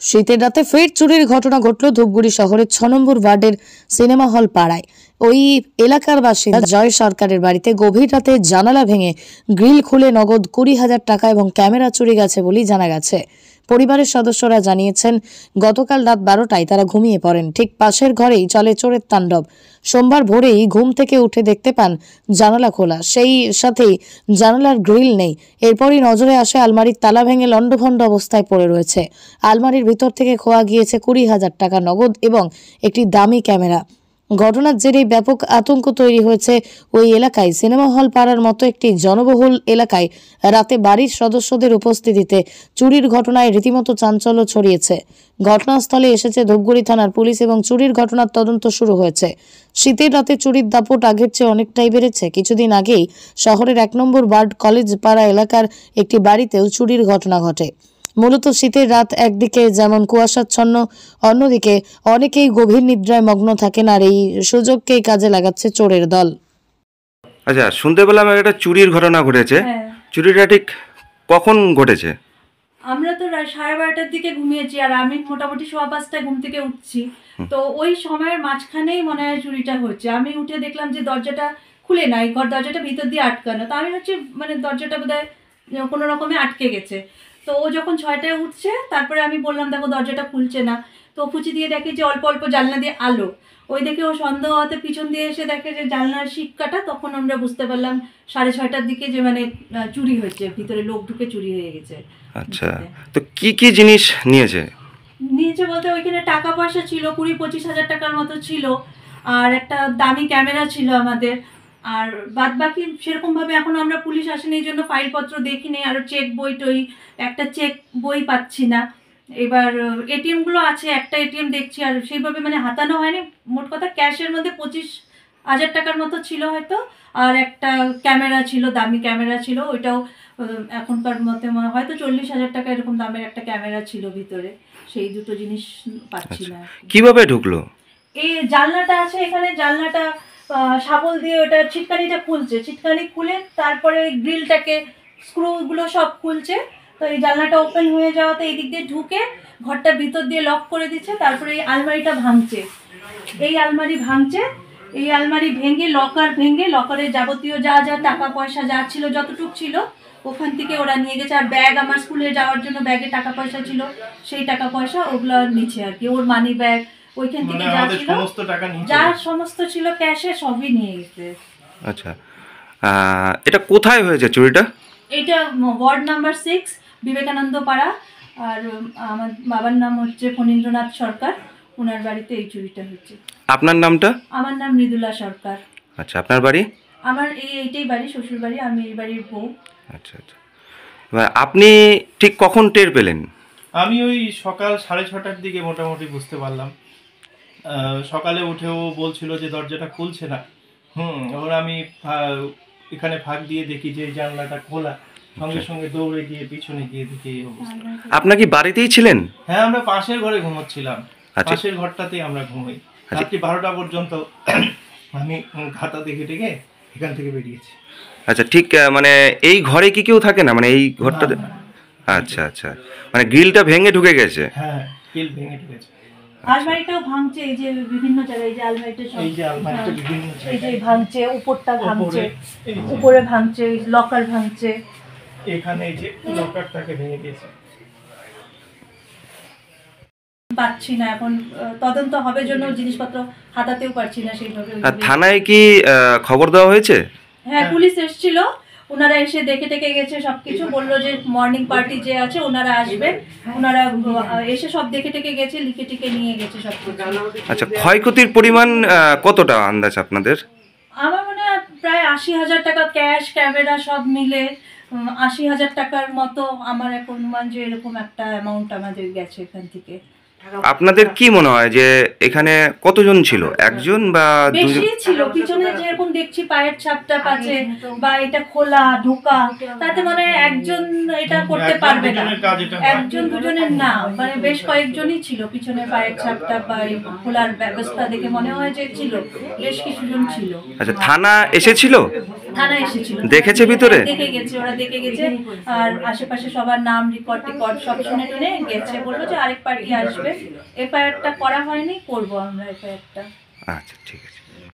শীতের রাতে ফের চুরির ঘটনা ঘটল ধূপগুড়ি শহরের ছ নম্বর ওয়ার্ডের সিনেমা হল পাড়ায়। ওই এলাকার বাসিন্দা জয় সরকারের বাড়িতে গভীর রাতে জানালা ভেঙে গ্রিল খুলে নগদ কুড়ি হাজার টাকা এবং ক্যামেরা চুরি গেছে বলেই জানা গেছে। পরিবারের সদস্যরা জানিয়েছেন, গতকাল রাত বারোটায় তারা ঘুমিয়ে পড়েন। ঠিক পাশের ঘরেই চলে চোরের তাণ্ডব। সোমবার ভোরেই ঘুম থেকে উঠে দেখতে পান জানালা খোলা। সেই সাথেই জানালার গ্রিল নেই। এরপরই নজরে আসে আলমারির তালা ভেঙে লণ্ডভণ্ড অবস্থায় পড়ে রয়েছে। আলমারির ভিতর থেকে খোয়া গিয়েছে কুড়ি হাজার টাকা নগদ এবং একটি দামি ক্যামেরা। ঘটনার জেরে ব্যাপক আতঙ্ক তৈরি হয়েছে ওই এলাকায়। সিনেমা হল পাড়ার মতো একটি জনবহুল এলাকায় রাতে বাড়ির সদস্যদের উপস্থিতিতে চুরির ঘটনায় রীতিমতো চাঞ্চল্য ছড়িয়েছে। ঘটনাস্থলে এসেছে ধূপগুড়ি থানার পুলিশ এবং চুরির ঘটনার তদন্ত শুরু হয়েছে। শীতের রাতে চুরির দাপট আগের চেয়ে অনেকটাই বেড়েছে। কিছুদিন আগেই শহরের এক নম্বর বার্ড কলেজ পাড়া এলাকার একটি বাড়িতেও চুরির ঘটনা ঘটে। মূলত শীতের রাত একদিকে যেমন কুয়াশাচ্ছন্ন অন্যদিকে অনেকেই গভীর নিদ্রায় মগ্ন থাকেন আর এই সুযোগকেই কাজে লাগাচ্ছে চোরের দল। আচ্ছা শুনতে পেলাম একটা চুরির ঘটনা ঘটেছে। হ্যাঁ। চুরিটা ঠিক কখন ঘটেছে? আমরা তো সাড়ে বারোটার দিকে ঘুমিয়েছি আর আমি মোটামুটি সোয়া পাঁচটায় ঘুম থেকে উঠছি। তো ওই সময়ের মাঝখানেই মনে হয় চুরিটা হচ্ছে। আমি উঠে দেখলাম যে দরজাটা খুলে নাই ঘর দরজাটা ভিতর দিয়ে আটকানো। তো আমি হচ্ছে মানে দরজাটা বোধহয় কোনো রকমে আটকে গেছে। তো ও যখন ছয়টায় উঠছে তারপরে আমি বললাম দেখো দরজাটা খুলছে না। তো ফুচি দিয়ে দেখে যে অল্প অল্প জানলা দিয়ে আলো। ওই দেখে ও সন্দেহ হতে পিছন দিয়ে এসে দেখে যে জানলার শিক কাটা তখন আমরা বুঝতে পারলাম সাড়ে ছয়টার দিকে যে মানে চুরি হয়েছে। ভিতরে লোক ঢুকে চুরি হয়ে গেছে। আচ্ছা। তো কি কি জিনিস নিয়েছে? নিয়েছে বলতে ওইখানে টাকা পয়সা ছিল কুড়ি পঁচিশ হাজার টাকার মতো ছিল। আর একটা দামি ক্যামেরা ছিল আমাদের। আর বাদ বাকি সেরকম ভাবে এখন আমরা পুলিশ আসেনি এই জন্য ফাইলপত্র দেখিনি আর চেক বই টই একটা চেক বই পাচ্ছি না। এবার এটিএমগুলো আছে একটা এটিএম দেখছি আর সেইভাবে মানে হাতানো হয়নি। মোট কথা ক্যাশের মধ্যে পঁচিশ হাজার টাকার মতো ছিল হয়তো আর একটা ক্যামেরা ছিল দামি ক্যামেরা ছিল ওইটাও এখনকার মতে মনে হয়তো চল্লিশ হাজার টাকা এরকম দামের একটা ক্যামেরা ছিল ভিতরে। সেই দুটো জিনিস পাচ্ছি না কীভাবে ঢুকলো? এই জানলাটা আছে এখানে জানলাটা শাবল দিয়ে ওটা ছিটকানিটা খুলছে। ছিটকানি খুলে তারপরে গ্রিলটাকে স্ক্রুগুলো সব খুলছে। তো এই জানলাটা ওপেন হয়ে যাওয়াতে এই দিক দিয়ে ঢুকে ঘরটা ভিতর দিয়ে লক করে দিচ্ছে, তারপরে এই আলমারিটা ভাঙছে। এই আলমারি ভাঙছে। এই আলমারি ভেঙে লকার ভেঙে লকারের যাবতীয় যা যা টাকা পয়সা যা ছিল, যতটুক ছিল, ওখান থেকে ওরা নিয়ে গেছে। আর ব্যাগ আমার স্কুলে যাওয়ার জন্য ব্যাগে টাকা পয়সা ছিল, সেই টাকা পয়সা ওগুলো নিচ্ছে আর কি। ওর মানি ব্যাগ ওইখান মানে থেকে যা ছিল সমস্ত টাকা নিয়ে যা সমস্ত ছিল ক্যাশে সবই নিয়ে গেছে। আচ্ছা। এটা কোথায় হয়েছে চুরিটা? এটা ওয়ার্ড নাম্বার সিক্স বিবেকানন্দ পাড়া। আর আমার বাবার নাম হচ্ছে ফণীন্দ্রনাথ সরকার। ওনার বাড়িতে এই চুরিটা হচ্ছে আপনার নামটা? আমার নাম মৃদুলা সরকার। আচ্ছা আপনার বাড়ি? আমার এই এইটাই বাড়ি শ্বশুর বাড়ি আমি এই বাড়ির বউ। আচ্ছা আচ্ছা। এবার আপনি ঠিক কখন টের পেলেন? আমি ওই সকাল সাড়ে ছটার দিকে মোটামুটি বুঝতে পারলাম। সকালে উঠেও বলছিল যে দরজাটা খুলছে না। হুম এবার আমি এখানে ফাঁক দিয়ে দেখি যে জানলাটা খোলা। সঙ্গে সঙ্গে দৌড়ে গিয়ে পিছনে গিয়ে দেখি এই অবস্থা। আপনার কি বাড়িতেই ছিলেন? হ্যাঁ আমরা পাশের ঘরে ঘুমোচ্ছিলাম। আচ্ছা। পাশের ঘরটাতেই আমরা ঘুমাই। আচ্ছা। রাত্রি বারোটা পর্যন্ত আমি খাতা দেখে দেখে এখান থেকে বেরিয়েছি। আচ্ছা ঠিক মানে এই ঘরে কি কেউ থাকে না? মানে এই ঘরটাতে আচ্ছা আচ্ছা। মানে গ্রিলটা ভেঙে ঢুকে গেছে। হ্যাঁ গ্রিল ভেঙে ঢুকেছে। আলমারিটাও ভাঙছে এই যে বিভিন্ন জায়গায় এই যে আলমারিটা সব এই যে আলমারিটা বিভিন্ন এই যে ভাঙছে উপরটা ভাঙছে উপরে ভাঙছে লকার ভাঙছে। এখানে এই যে লকারটাকে ভেঙে দিয়েছে। পাচ্ছি না এখন তদন্ত হবে জন্য জিনিসপত্র হাতাতেও পারছি না সেইভাবে। আর থানায় কি আহ, খবর দেওয়া হয়েছে? হ্যাঁ পুলিশ এসেছিল ওনারা এসে দেখে টেকে গেছে সবকিছু বলল যে মর্নিং পার্টি যে আছে ওনারা আসবে। ওনারা এসে সব দেখে টেকে গেছে লিখে টিকে নিয়ে গেছে সব আচ্ছা ক্ষয়ক্ষতির পরিমাণ কতটা আন্দাজ আপনাদের? আমার মনে হয় প্রায় আশি হাজার টাকা ক্যাশ ক্যামেরা সব মিলে আশি হাজার টাকার মতো আমার এক অনুমান যে এরকম একটা অ্যামাউন্ট আমাদের গেছে এখান থেকে। আপনাদের কি মনে হয় যে এখানে কতজন ছিল? একজন বা দুজন? ছিল। পিছনে যেরকম দেখছি পায়ের ছাপটা পাচ্ছে বা এটা খোলা ঢোকা তাতে মানে একজন এটা করতে পারবে না। একজন দুজনের না। মানে বেশ কয়েকজনই ছিল পিছনে পায়ের ছাপটা বা খোলার ব্যবস্থা দেখে মনে হয় যে ছিল। বেশ কিছুজন ছিল। আচ্ছা থানা এসেছিল? থানা এসেছিল। দেখেছে ভিতরে? দেখে গেছে ওরা দেখে গেছে। আর আশেপাশে সবার নাম রেকর্ড টিকর্ড সব শুনে টুনে গেছে। বলল যে আরেক পার্টি আসবে। এফআইআরটা করা হয়নি করব আমরা এফআইআরটা। আচ্ছা ঠিক আছে।